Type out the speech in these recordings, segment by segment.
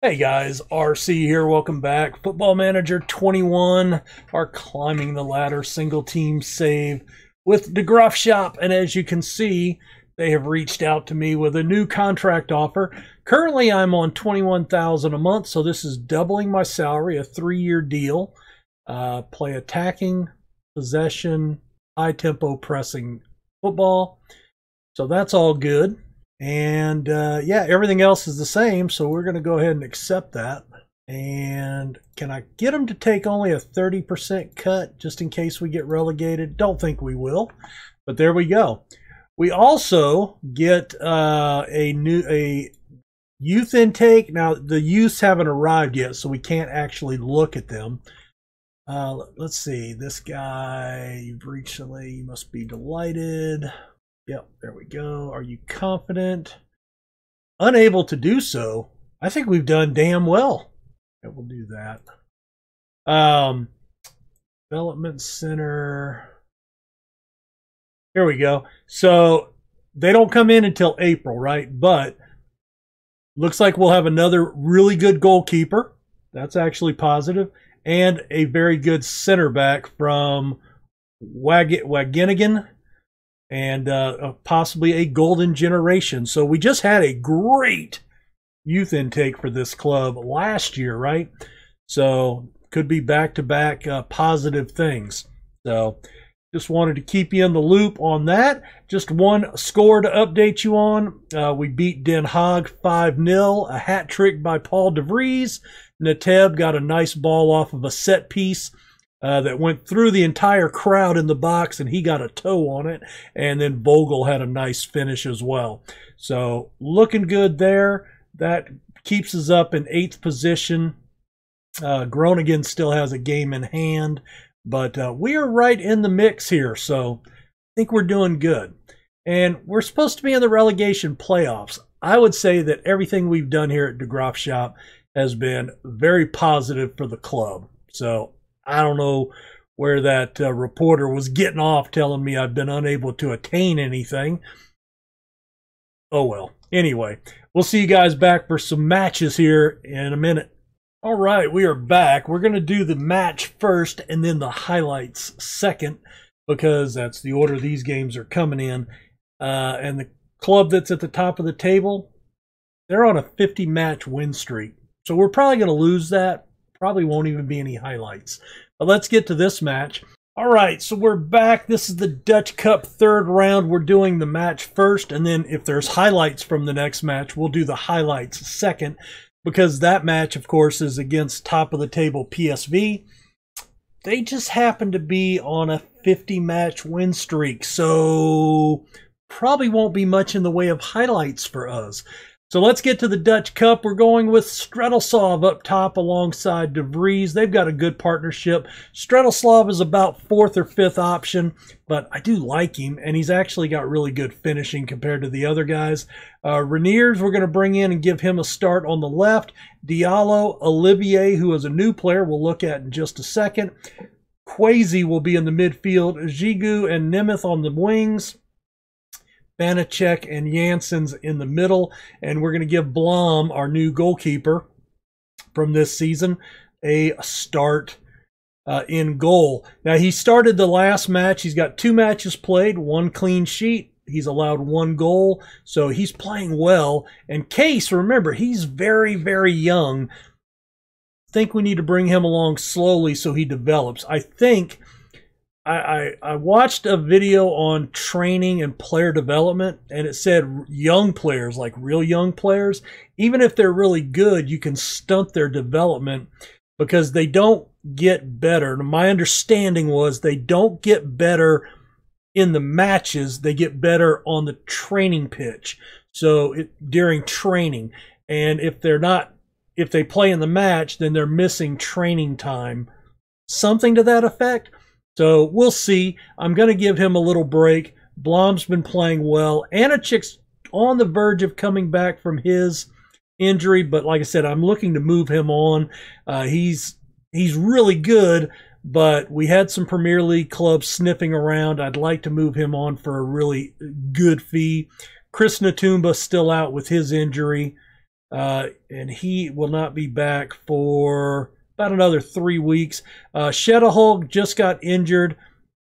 Hey guys, RC here. Welcome back. Football Manager 21, our climbing the ladder single team save with De Graafschap. And as you can see, they have reached out to me with a new contract offer. Currently, I'm on 21000 a month, so this is doubling my salary, a three year deal. Uh, play attacking, possession, high tempo pressing football. So that's all good. And uh, yeah, everything else is the same, so we're going to go ahead and accept that. And can I get them to take only a 30% cut just in case we get relegated? Don't think we will, but there we go. We also get uh, a new a youth intake. Now the youths haven't arrived yet, so we can't actually look at them. Uh, let's see. This guy, you've recently, you must be delighted. Yep, there we go. Are you confident? Unable to do so. I think we've done damn well. Yeah, we'll do that. Um, development center. Here we go. So they don't come in until April, right? But looks like we'll have another really good goalkeeper. That's actually positive, and a very good center back from Wag- and uh, uh, possibly a golden generation. So we just had a great youth intake for this club last year, right? So could be back to back positive things. So just wanted to keep you in the loop on that. Just one score to update you on. Uh, we beat Den Haag 5 0, a hat trick by Paul DeVries. Nateb got a nice ball off of a set piece uh, that went through the entire crowd in the box, and he got a toe on it. And then Vogel had a nice finish as well. So looking good there. That keeps us up in eighth position. Uh, Groningen still has a game in hand, but uh, we are right in the mix here. So I think we're doing good. And we're supposed to be in the relegation playoffs. I would say that everything we've done here at De Graafschap has been very positive for the club. So I don't know where that uh, reporter was getting off telling me I've been unable to attain anything. Oh well. Anyway, we'll see you guys back for some matches here in a minute. All right, we are back. We're going to do the match first and then the highlights second because that's the order these games are coming in. Uh, and the club that's at the top of the table, they're on a 50 match win streak. So we're probably going to lose that Probably won't even be any highlights. But let's get to this match. All right, so we're back. This is the Dutch Cup third round. We're doing the match first, and then if there's highlights from the next match, we'll do the highlights second, because that match, of course, is against top of the table PSV. They just happen to be on a 50 match win streak, so probably won't be much in the way of highlights for us. So let's get to the Dutch Cup. We're going with Stretislav up top alongside De Vries. They've got a good partnership. Stretislav is about fourth or fifth option, but I do like him, and he's actually got really good finishing compared to the other guys. Uh, Reniers, we're going to bring in and give him a start on the left. Diallo, Olivier, who is a new player, we'll look at in just a second. Quasi will be in the midfield. Jigu and Nemeth on the wings. Banachek and Janssens in the middle. And we're going to give Blom, our new goalkeeper from this season, a start uh, in goal. Now, he started the last match. He's got two matches played, one clean sheet. He's allowed one goal, so he's playing well. And Case, remember, he's very, very young. I think we need to bring him along slowly so he develops. I think I, I, watched a video on training and player development, and it said young players, like real young players, even if they're really good, you can stunt their development because they don't get better. My understanding was they don't get better in the matches, they get better on the training pitch. So it, during training, and if they're not, if they play in the match, then they're missing training time, something to that effect. So we'll see. I'm going to give him a little break. Blom's been playing well. Anachik's on the verge of coming back from his injury, but like I said, I'm looking to move him on. Uh, he's he's really good, but we had some Premier League clubs sniffing around. I'd like to move him on for a really good fee. Chris Natumba still out with his injury. uh, and he will not be back for about another three weeks. Uh, Shettahulk just got injured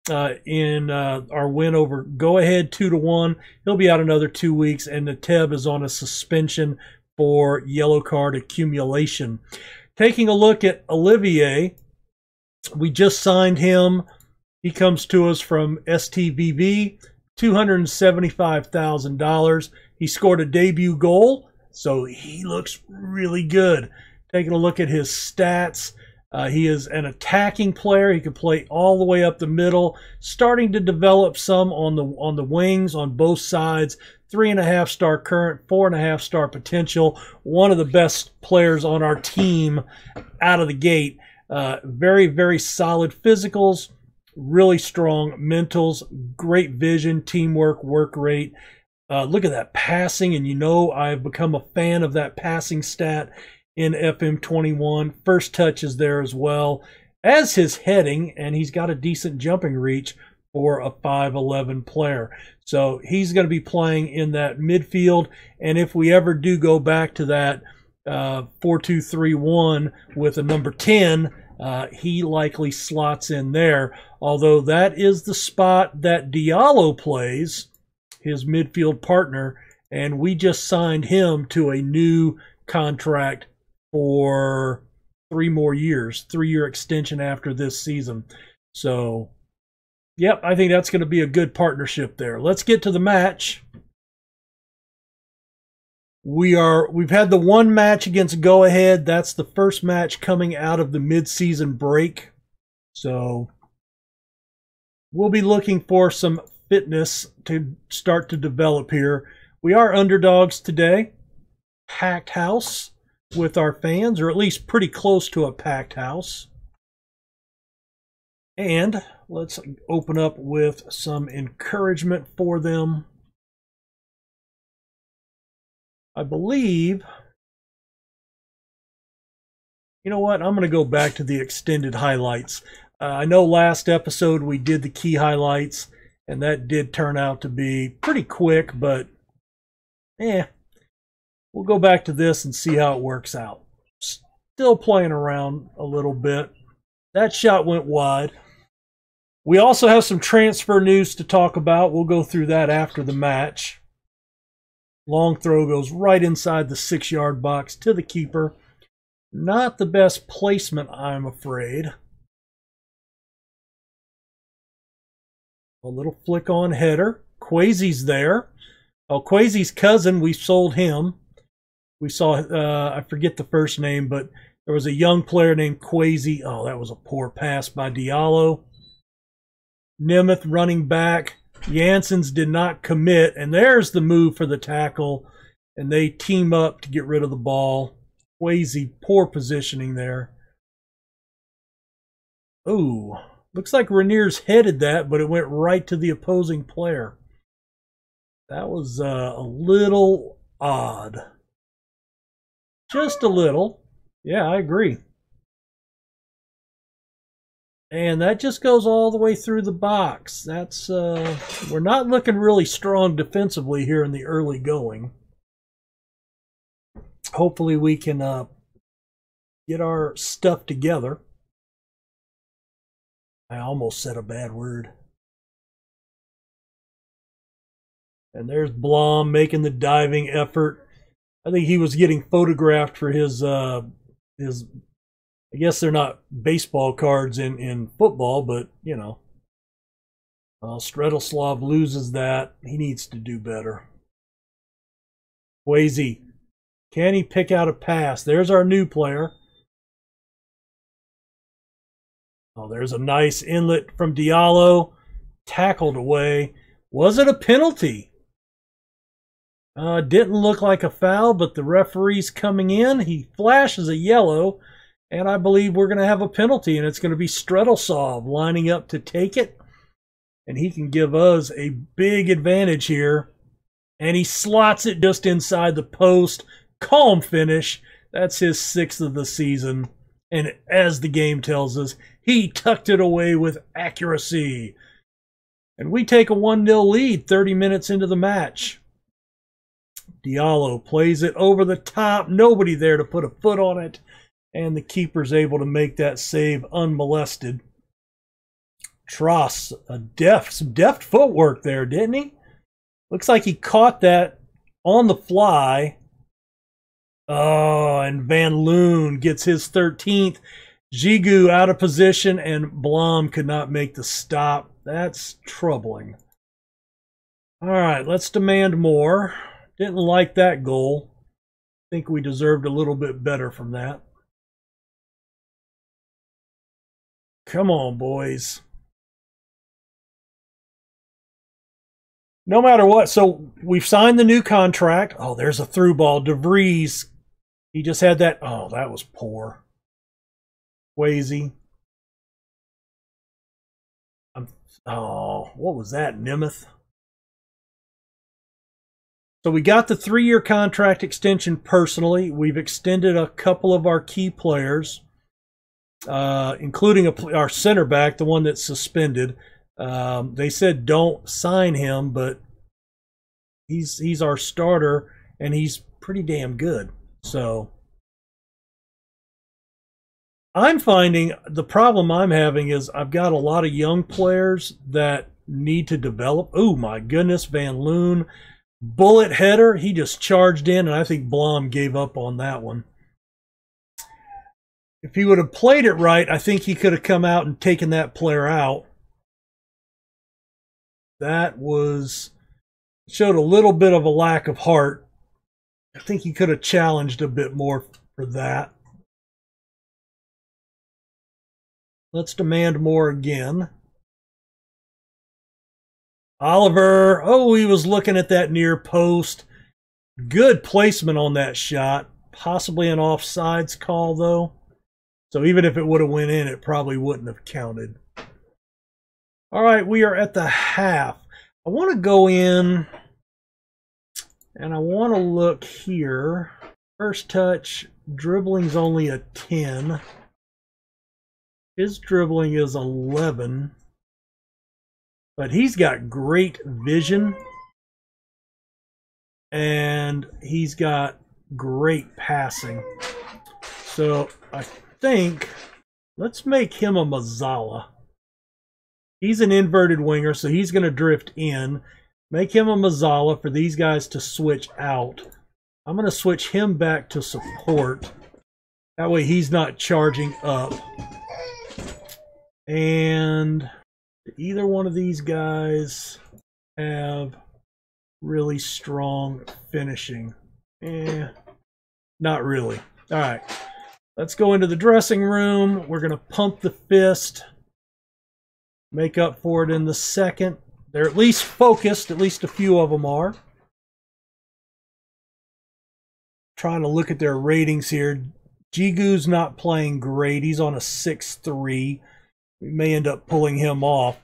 uh, in uh, our win over Go Ahead two to one. He'll be out another two weeks, and Nateb is on a suspension for yellow card accumulation. Taking a look at Olivier, we just signed him. He comes to us from STVV, $275,000. He scored a debut goal, so he looks really good. Taking a look at his stats, uh, he is an attacking player. He can play all the way up the middle, starting to develop some on the on the wings on both sides. Three and a half star current, four and a half star potential. One of the best players on our team out of the gate. Uh, very very solid physicals, really strong mentals, great vision, teamwork, work rate. Uh, look at that passing, and you know I've become a fan of that passing stat in FM21. First touch is there as well as his heading, and he's got a decent jumping reach for a 5'11 player. So he's going to be playing in that midfield. And if we ever do go back to that uh, 4 2 3 1 with a number 10, uh, he likely slots in there. Although that is the spot that Diallo plays, his midfield partner, and we just signed him to a new contract for three more years, three year extension after this season. So, yep, I think that's going to be a good partnership there. Let's get to the match. We are we've had the one match against Go Ahead. That's the first match coming out of the mid-season break. So, we'll be looking for some fitness to start to develop here. We are underdogs today. Packed house with our fans, or at least pretty close to a packed house. And let's open up with some encouragement for them. I believe, you know what, I'm going to go back to the extended highlights. Uh, I know last episode we did the key highlights, and that did turn out to be pretty quick, but eh, We'll go back to this and see how it works out. Still playing around a little bit. That shot went wide. We also have some transfer news to talk about. We'll go through that after the match. Long throw goes right inside the six yard box to the keeper. Not the best placement, I'm afraid. A little flick on header. Quasi's there. Oh, Quasi's cousin, we sold him we saw uh, I forget the first name, but there was a young player named Quasi. Oh, that was a poor pass by Diallo. Nemeth running back. Janssens did not commit, and there's the move for the tackle, and they team up to get rid of the ball. Quasi, poor positioning there. Ooh, looks like Rainier's headed that, but it went right to the opposing player. That was uh, a little odd. Just a little. Yeah, I agree. And that just goes all the way through the box. That's uh, we're not looking really strong defensively here in the early going. Hopefully we can uh, get our stuff together. I almost said a bad word. And there's Blom making the diving effort. I think he was getting photographed for his uh, his. I guess they're not baseball cards in in football, but you know. Uh, Stretoslav loses that. He needs to do better. Quasi, can he pick out a pass? There's our new player. Oh, there's a nice inlet from Diallo. Tackled away. Was it a penalty? Uh, didn't look like a foul, but the referee's coming in. He flashes a yellow, and I believe we're going to have a penalty, and it's going to be Strelosov lining up to take it. And he can give us a big advantage here. And he slots it just inside the post. Calm finish. That's his sixth of the season. And as the game tells us, he tucked it away with accuracy. And we take a 1 0 lead 30 minutes into the match. Diallo plays it over the top. Nobody there to put a foot on it. And the keeper's able to make that save unmolested. Tross, a deft, some deft footwork there, didn't he? Looks like he caught that on the fly. Oh, and Van Loon gets his 13th. Gigoux out of position, and Blom could not make the stop. That's troubling. All right, let's demand more. Didn't like that goal. Think we deserved a little bit better from that. Come on, boys. No matter what, so we've signed the new contract. Oh, there's a through ball. DeVries, he just had that. Oh, that was poor. Swayze. I'm, oh, what was that, Nemeth? So we got the three-year contract extension personally. We've extended a couple of our key players, uh, including a, our center back, the one that's suspended. Um, they said don't sign him, but he's he's our starter and he's pretty damn good. So I'm finding the problem I'm having is I've got a lot of young players that need to develop. Oh my goodness, Van Loon, bullet header. He just charged in, and I think Blom gave up on that one. If he would have played it right, I think he could have come out and taken that player out. That was showed a little bit of a lack of heart. I think he could have challenged a bit more for that. Let's demand more again. Oliver, oh, he was looking at that near post. Good placement on that shot. Possibly an offsides call, though. So even if it would have went in, it probably wouldn't have counted. All right, we are at the half. I want to go in and I want to look here. First touch, dribbling's only a 10. His dribbling is 11. But he's got great vision. And he's got great passing. So I think let's make him a Mezzala. He's an inverted winger, so he's going to drift in. Make him a Mezzala for these guys to switch out. I'm going to switch him back to support. That way he's not charging up. And either one of these guys have really strong finishing? Eh, not really. All right. Let's go into the dressing room. We're going to pump the fist. Make up for it in the second. They're at least focused. At least a few of them are. Trying to look at their ratings here. Gigoux's not playing great. He's on a 6-3 we may end up pulling him off.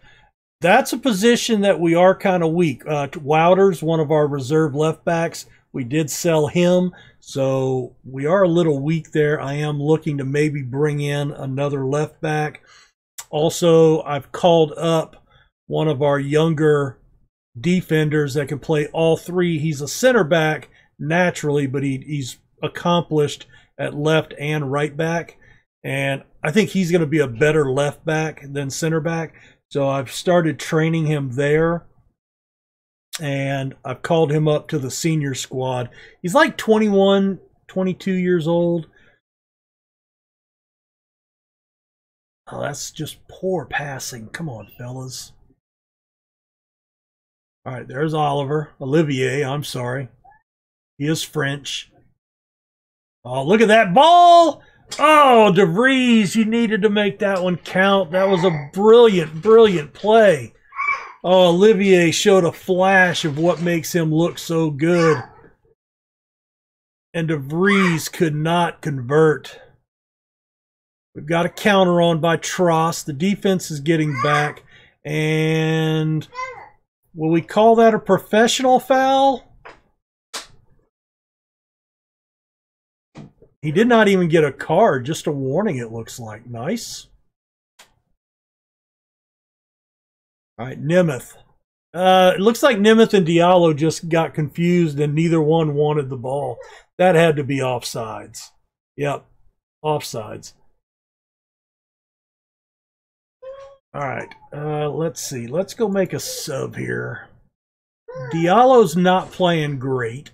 That's a position that we are kind of weak. Uh, Wouters, one of our reserve left backs, we did sell him, so we are a little weak there. I am looking to maybe bring in another left back. Also, I've called up one of our younger defenders that can play all three. He's a center back naturally, but he, he's accomplished at left and right back. And I think he's going to be a better left back than center back. So I've started training him there. And I've called him up to the senior squad. He's like 21, 22 years old. Oh, that's just poor passing. Come on, fellas. All right, there's Oliver. Olivier, I'm sorry. He is French. Oh, look at that ball! Oh, DeVries, you needed to make that one count. That was a brilliant, brilliant play. Oh, Olivier showed a flash of what makes him look so good. And DeVries could not convert. We've got a counter on by Tross. The defense is getting back. And will we call that a professional foul? He did not even get a card, just a warning, it looks like. Nice. All right, Nemeth. Uh, it looks like Nemeth and Diallo just got confused and neither one wanted the ball. That had to be offsides. Yep, offsides. All right, uh, let's see. Let's go make a sub here. Diallo's not playing great.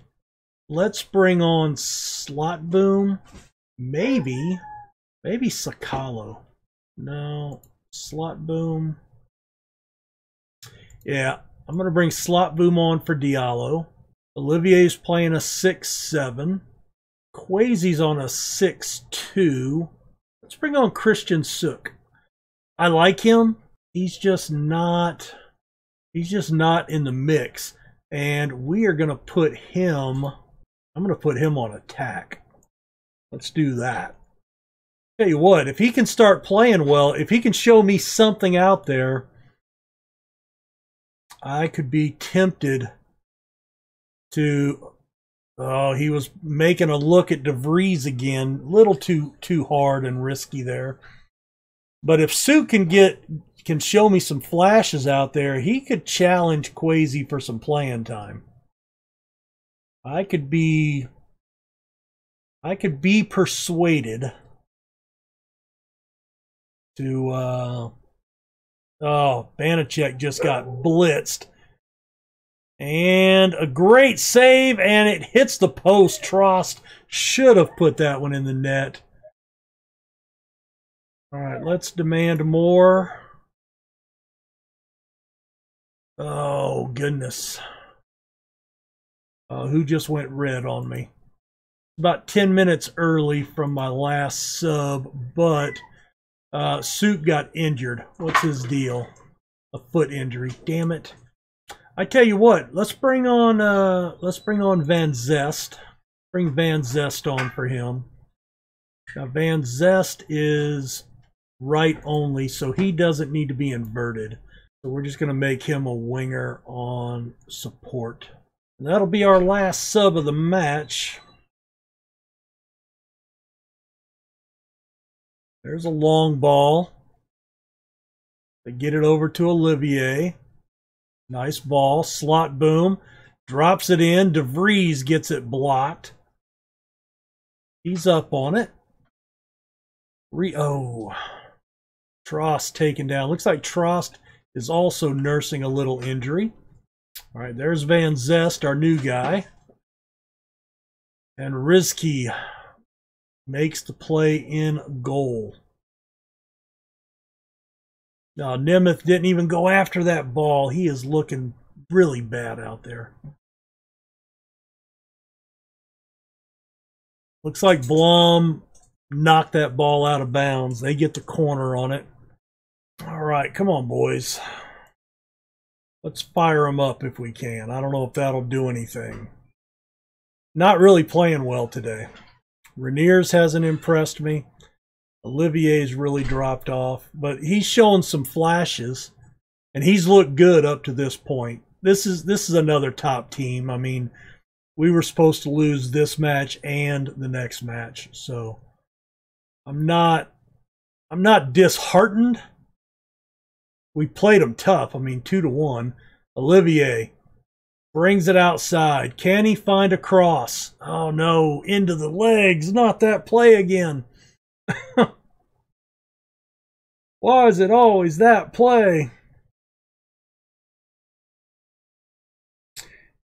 Let's bring on Slot Boom. Maybe, maybe Sakalo. No, Slot Boom. Yeah, I'm going to bring Slot Boom on for Diallo. Olivier's playing a 6-7. Quasi's on a 6-2. Let's bring on Christian Sook. I like him. He's just not he's just not in the mix. And we are going to put him I'm going to put him on attack. Let's do that. Tell you what, if he can start playing well, if he can show me something out there, I could be tempted to. Oh, he was making a look at DeVries again, little too too hard and risky there. But if Sue can get can show me some flashes out there, he could challenge Quasi for some playing time. I could be I could be persuaded to uh oh Banachek just got blitzed. And a great save and it hits the post. Trost should have put that one in the net. All right let's demand more. Oh goodness uh, who just went red on me about 10 minutes early from my last sub but uh, Suit got injured. What's his deal? A foot injury. Damn it. I tell you what, let's bring on uh let's bring on Van Zest. Bring Van Zest on for him. Now Van Zest is right only, so he doesn't need to be inverted. So we're just gonna make him a winger on support. And that'll be our last sub of the match. There's a long ball. They get it over to Olivier. Nice ball. Slot boom. Drops it in. DeVries gets it blocked. He's up on it. Re oh. Trost taken down. Looks like Trost is also nursing a little injury. All right, there's Van Zest, our new guy. And Rizky makes the play in goal. Now, Nemeth didn't even go after that ball. He is looking really bad out there. Looks like Blom knocked that ball out of bounds. They get the corner on it. All right, come on, boys. Let's fire him up if we can. I don't know if that'll do anything. Not really playing well today. Rainiers hasn't impressed me. Olivier's really dropped off, but he's shown some flashes, and he's looked good up to this point. This is this is another top team. I mean, we were supposed to lose this match and the next match, so I'm not I'm not disheartened. We played them tough. I mean, two to one. Olivier Brings it outside. Can he find a cross? Oh no, into the legs. Not that play again. Why is it always that play?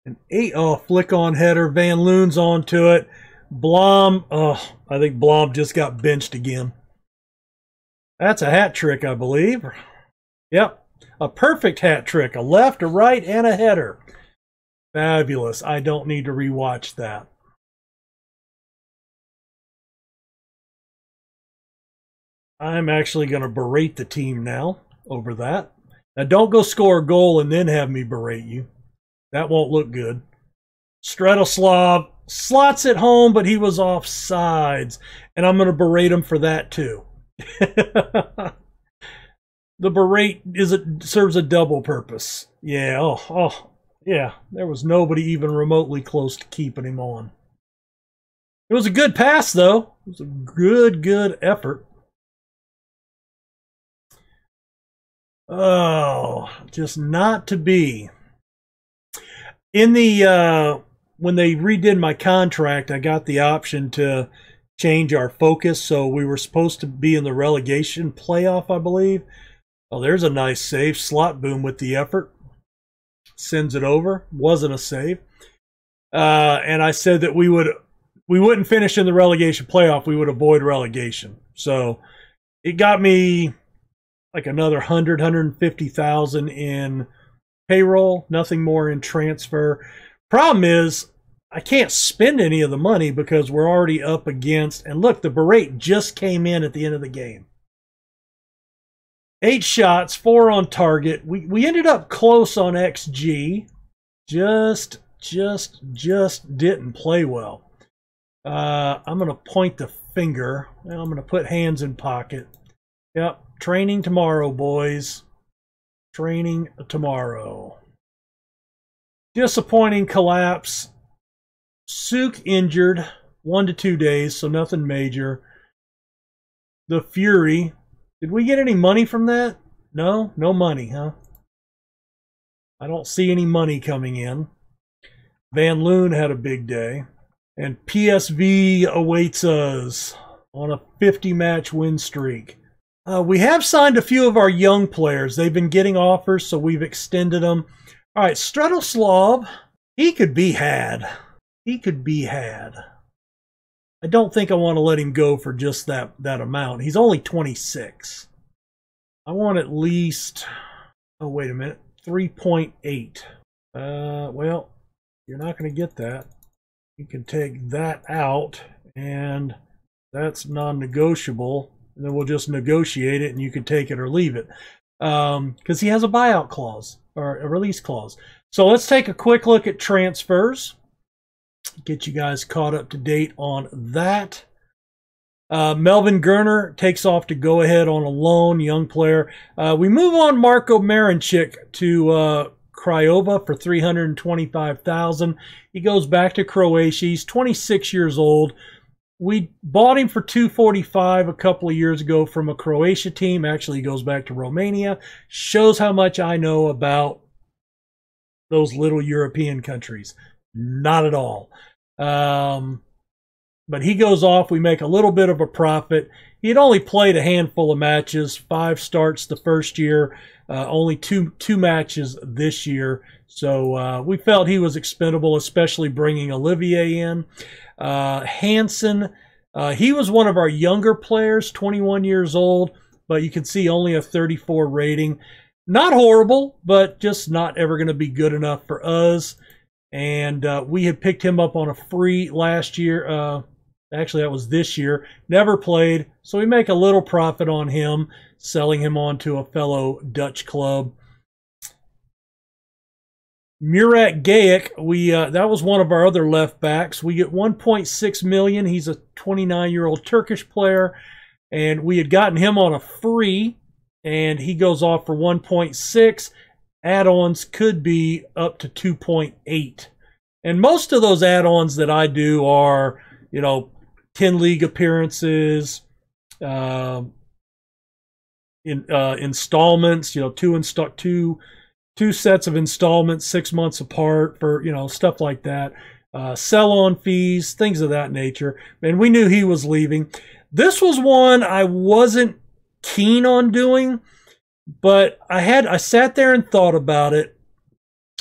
An eight oh flick on header. Van Loon's onto it. Blom, oh, I think Blom just got benched again. That's a hat trick, I believe. Yep, a perfect hat trick. A left, a right, and a header. Fabulous. I don't need to rewatch that. I'm actually going to berate the team now over that. Now, don't go score a goal and then have me berate you. That won't look good. Stratoslav slots it home, but he was off sides. And I'm going to berate him for that too. the berate is it serves a double purpose. Yeah, oh, oh, yeah, there was nobody even remotely close to keeping him on. It was a good pass, though. It was a good, good effort. Oh, just not to be. in the uh, when they redid my contract, I got the option to change our focus. So we were supposed to be in the relegation playoff, I believe. Oh, there's a nice save. Slot boom with the effort. Sends it over. Wasn't a save. Uh, and I said that we would we wouldn't finish in the relegation playoff. We would avoid relegation. So it got me like another 100, 150,000 in payroll, nothing more in transfer. Problem is, I can't spend any of the money because we're already up against. And look, the berate just came in at the end of the game. Eight shots, four on target. We we ended up close on XG. Just, just, just didn't play well. Uh, I'm gonna point the finger. I'm gonna put hands in pocket. Yep, training tomorrow, boys. Training tomorrow. Disappointing collapse. Suk injured, one to two days, so nothing major. The Fury. Did we get any money from that? No, no money, huh? I don't see any money coming in. Van Loon had a big day. And PSV awaits us on a 50 match win streak. Uh, we have signed a few of our young players. They've been getting offers, so we've extended them. All right, Stratoslav, he could be had. He could be had. I don't think I want to let him go for just that, that amount. He's only 26. I want at least, oh, wait a minute, 3.8. Uh, well, you're not going to get that. You can take that out, and that's non-negotiable. And then we'll just negotiate it, and you can take it or leave it. Because um, he has a buyout clause or a release clause. So let's take a quick look at transfers. Get you guys caught up to date on that. Uh, Melvin Gerner takes off to go ahead on a loan, young player. Uh, we move on Marco Marinchik to uh, Craiova for 325000 He goes back to Croatia. He's 26 years old. We bought him for 245 a couple of years ago from a Croatia team. Actually, he goes back to Romania. Shows how much I know about those little European countries. Not at all. Um, but he goes off. We make a little bit of a profit. He had only played a handful of matches, five starts the first year, uh, only two two matches this year. So uh, we felt he was expendable, especially bringing Olivier in. Uh, Hansen, uh, he was one of our younger players, 21 years old, but you can see only a 34 rating. Not horrible, but just not ever going to be good enough for us. And uh, we had picked him up on a free last year. Uh, actually, that was this year. Never played, so we make a little profit on him, selling him on to a fellow Dutch club. Murat Gayic, we uh, that was one of our other left backs. We get 1.6 million. He's a 29 year old Turkish player, and we had gotten him on a free, and he goes off for 1.6. Add-ons could be up to 2.8, and most of those add-ons that I do are, you know, 10 league appearances, uh, in uh, installments. You know, two insta- two two sets of installments, six months apart for you know stuff like that. Uh, sell on fees, things of that nature. And we knew he was leaving. This was one I wasn't keen on doing, but I had I sat there and thought about it.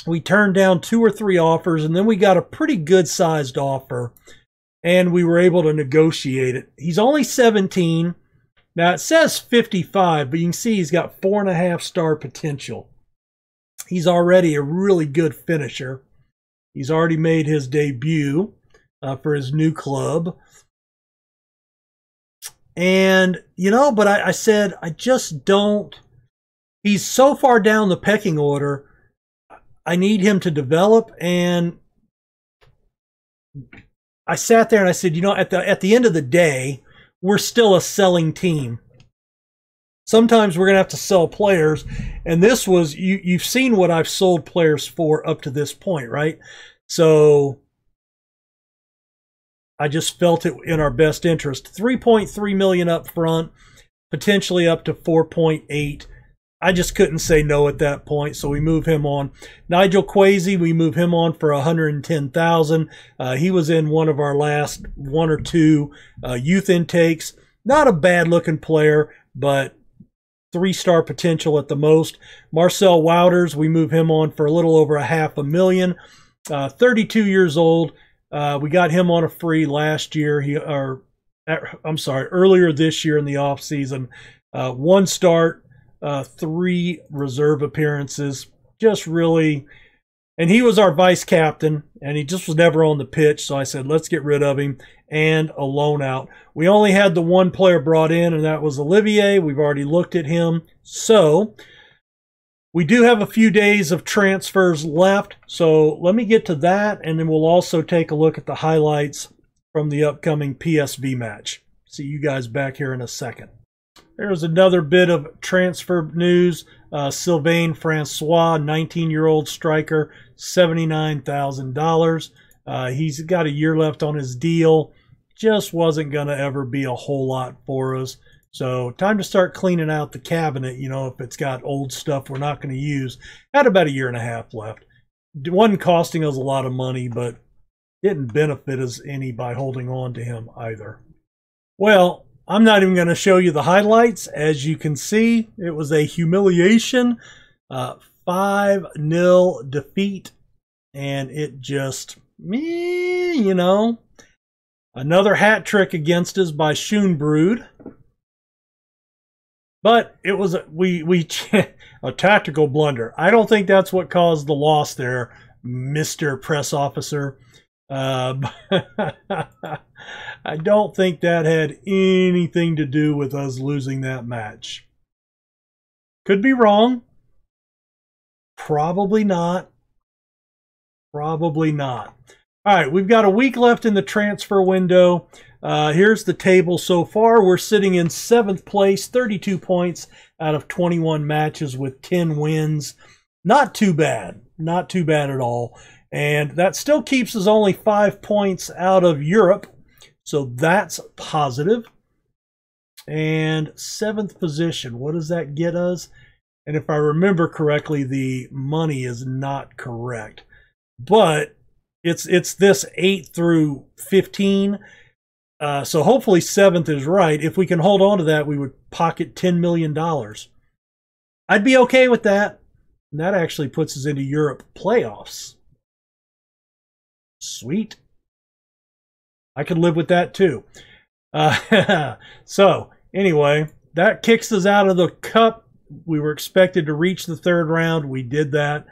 We turned down two or three offers, and then we got a pretty good sized offer, and we were able to negotiate it. He's only 17. Now it says 55, but you can see he's got four and a half star potential. He's already a really good finisher. He's already made his debut uh, for his new club. And, you know, but I, I said, I just don't. He's so far down the pecking order. I need him to develop. And I sat there and I said, you know, at the at the end of the day, we're still a selling team. Sometimes we're to have to sell players. And this was, you, you've seen what I've sold players for up to this point, right? So I just felt it in our best interest. 3.3 million up front, potentially up to 4.8 I just couldn't say no at that point, so we move him on. Nigel Kwesi, we move him on for 110,000. Uh, he was in one of our last one or two uh, youth intakes. Not a bad looking player, but three star potential at the most. Marcel Wouters, we move him on for a little over a half a million. Uh, 32 years old. Uh, we got him on a free last year. He or I'm sorry, earlier this year in the off season. Uh, one start, uh, three reserve appearances. Just really, and he was our vice captain, and he just was never on the pitch. So I said, let's get rid of him and a loan out. We only had the one player brought in, and that was Olivier. We've already looked at him. So we do have a few days of transfers left. So let me get to that, and then we'll also take a look at the highlights from the upcoming PSV match. See you guys back here in a second. There's another bit of transfer news. Uh, Sylvain Francois, 19 year old striker, $79,000. Uh, he's got a year left on his deal. Just wasn't going to ever be a whole lot for us. So, time to start cleaning out the cabinet. You know, if it's got old stuff we're not going to use. Had about a year and a half left. It wasn't costing us a lot of money, but didn't benefit us any by holding on to him either. Well, I'm not even going to show you the highlights. As you can see, it was a humiliation. Uh, 5 0 defeat. And it just, me, you know. Another hat trick against us by Schoenbrud. But it was a, we we a tactical blunder. I don't think that's what caused the loss there, Mister Press Officer. Uh, I don't think that had anything to do with us losing that match. Could be wrong. Probably not. Probably not. All right, we've got a week left in the transfer window. Uh, here's the table so far. We're sitting in seventh place, 32 points out of 21 matches with 10 wins. Not too bad. Not too bad at all. And that still keeps us only five points out of Europe. So that's positive. And seventh position, what does that get us? And if I remember correctly, the money is not correct. But it's it's this 8 through 15. Uh, so hopefully seventh is right. If we can hold on to that, we would pocket $10 million. I'd be okay with that. And that actually puts us into Europe playoffs. Sweet. I could live with that too. Uh, so, anyway, that kicks us out of the cup. We were expected to reach the third round. We did that.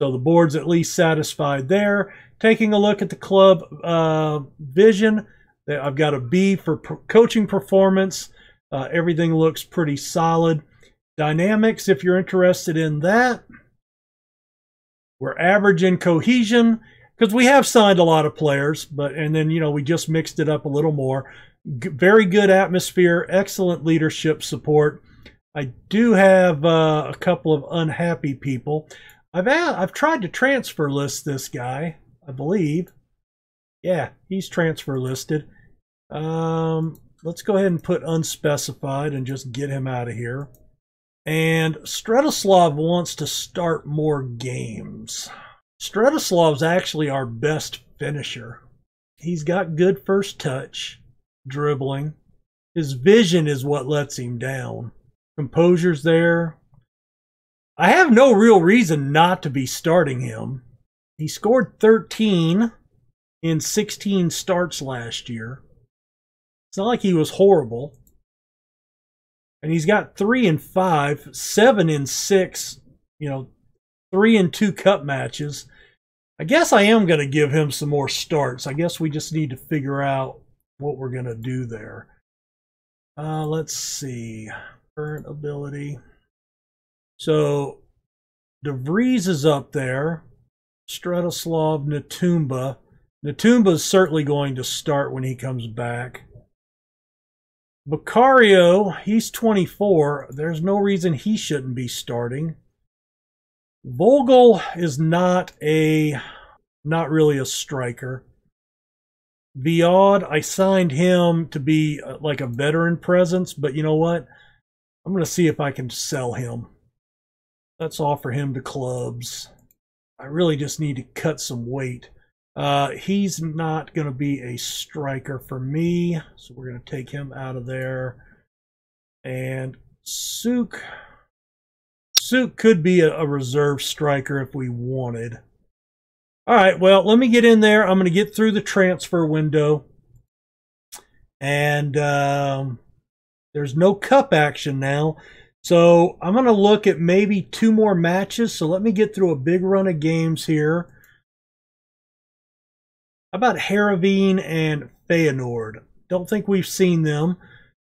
So the board's at least satisfied there. Taking a look at the club uh, vision, I've got a B for coaching performance. Uh, everything looks pretty solid. Dynamics, if you're interested in that. We're average in cohesion because we have signed a lot of players, but and then you know we just mixed it up a little more. G- very good atmosphere, excellent leadership support. I do have uh, a couple of unhappy people. I've a- I've tried to transfer list this guy. I believe. Yeah, he's transfer listed. Um, let's go ahead and put unspecified and just get him out of here. And Stretislav wants to start more games. Stratislav's actually our best finisher. He's got good first touch, dribbling. His vision is what lets him down. Composure's there. I have no real reason not to be starting him. He scored 13 in 16 starts last year. It's not like he was horrible. And he's got three and five, seven in six, you know, three and two cup matches. I guess I am going to give him some more starts. I guess we just need to figure out what we're going to do there. Uh, let's see. Current ability. So, DeVries is up there. Stratoslav Natumba. Natumba is certainly going to start when he comes back. Baccario, he's 24. There's no reason he shouldn't be starting. Vogel is not a not really a striker. Viod, I signed him to be uh, like a veteran presence, but you know what? I'm going to see if I can sell him. let's offer him to clubs. I really just need to cut some weight. Uh, he's not going to be a striker for me, so we're going to take him out of there. And Suk, Suk could be a, a reserve striker if we wanted. All right, well, let me get in there. I'm going to get through the transfer window. And um, there's no cup action now. So I'm going to look at maybe two more matches. So let me get through a big run of games here. How about Heerenveen and Feyenoord? Don't think we've seen them.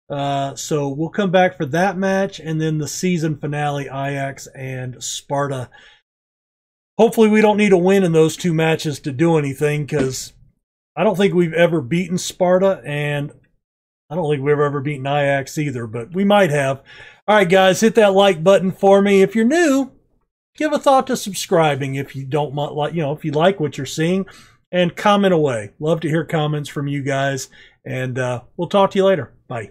Uh, so we'll come back for that match and then the season finale, Ajax and Sparta. Hopefully, we don't need a win in those two matches to do anything because I don't think we've ever beaten Sparta and I don't think we've ever beaten Ajax either, but we might have. All right, guys, hit that like button for me. If you're new, give a thought to subscribing if you don't like, you know, if you like what you're seeing, and comment away. Love to hear comments from you guys, and uh, we'll talk to you later. Bye.